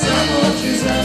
Samo ću za